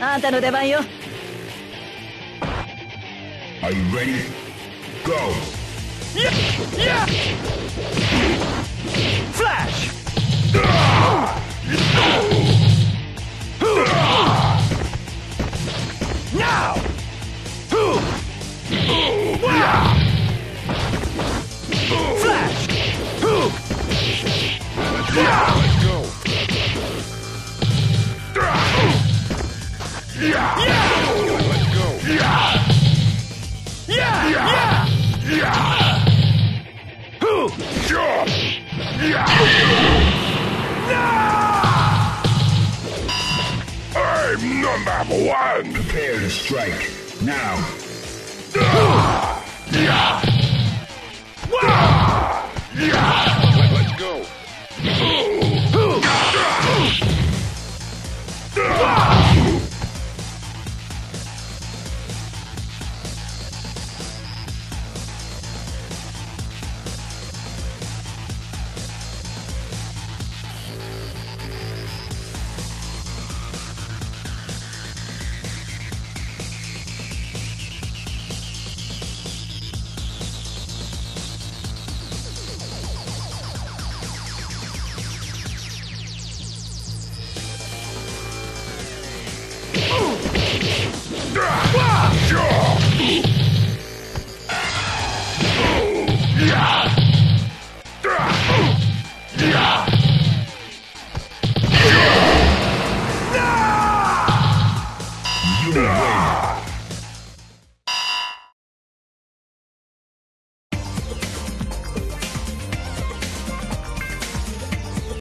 あんたの出番よ Are you ready? Go! Flash! Now! Let's go. Yeah! Yeah! Yeah! Yeah! Yeah! Whoa! I'm number one! Prepare to strike. Now. Yeah! Human Race.